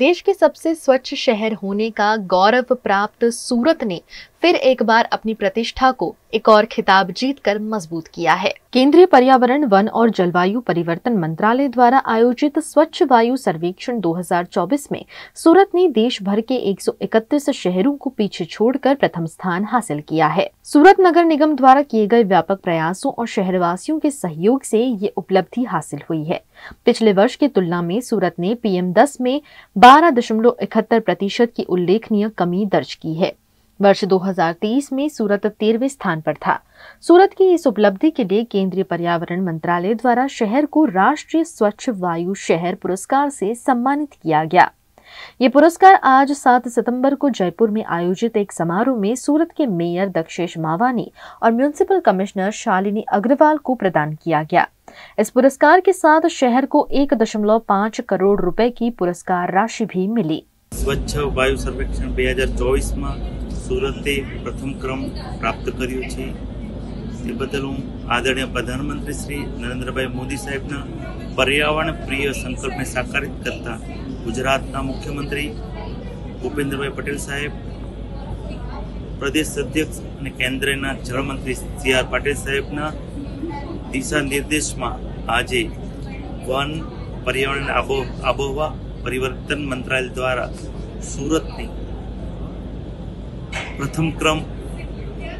देश के सबसे स्वच्छ शहर होने का गौरव प्राप्त सूरत ने फिर एक बार अपनी प्रतिष्ठा को एक और खिताब जीतकर मज़बूत किया है। केंद्रीय पर्यावरण, वन और जलवायु परिवर्तन मंत्रालय द्वारा आयोजित स्वच्छ वायु सर्वेक्षण 2024 में सूरत ने देश भर के 131 शहरों को पीछे छोड़कर प्रथम स्थान हासिल किया है। सूरत नगर निगम द्वारा किए गए व्यापक प्रयासों और शहरवासियों के सहयोग से ये उपलब्धि हासिल हुई है। पिछले वर्ष की तुलना में सूरत ने पीएम 10 में बारह प्रतिशत की उल्लेखनीय कमी दर्ज की है। वर्ष 2023 में सूरत तेरहवे स्थान पर था। सूरत की इस उपलब्धि के लिए केंद्रीय पर्यावरण मंत्रालय द्वारा शहर को राष्ट्रीय स्वच्छ वायु शहर पुरस्कार से सम्मानित किया गया। ये पुरस्कार आज 7 सितंबर को जयपुर में आयोजित एक समारोह में सूरत के मेयर दक्षेश मावानी और म्यूनिसिपल कमिश्नर शालिनी अग्रवाल को प्रदान किया गया। इस पुरस्कार के साथ शहर को एक दशमलव पाँच करोड़ रुपए की पुरस्कार राशि भी मिली। स्वच्छ वायु सर्वेक्षण 2024 में સુરતે પ્રથમ ક્રમ પ્રાપ્ત કર્યો છે. તે બદલ હું આદરણીય પ્રધાનમંત્રી શ્રી નરેન્દ્રભાઈ મોદી સાહેબના પર્યાવરણ પ્રિય સંકલ્પને સાકારિત કરતા ગુજરાતના મુખ્યમંત્રી ભૂપેન્દ્રભાઈ પટેલ સાહેબ, પ્રદેશ અધ્યક્ષ અને કેન્દ્રના જળમંત્રી સી આર પાટીલ સાહેબના દિશા નિર્દેશમાં આજે વન પર્યાવરણ આબો, આબોહવા પરિવર્તન મંત્રાલય દ્વારા સુરતની પ્રથમ ક્રમ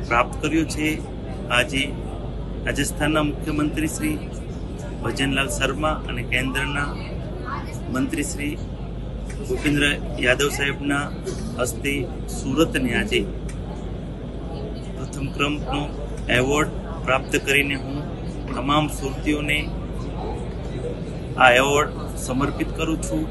પ્રાપ્ત કર્યો છે. આજે રાજસ્થાનના મુખ્યમંત્રી શ્રી ભજનલાલ શર્મા અને કેન્દ્રના મંત્રી શ્રી ભૂપેન્દ્ર યાદવ સાહેબના હસ્તે સુરતને આજે પ્રથમ ક્રમનો એવોર્ડ પ્રાપ્ત કરીને હું તમામ સુરતીઓને આ એવોર્ડ સમર્પિત કરું છું.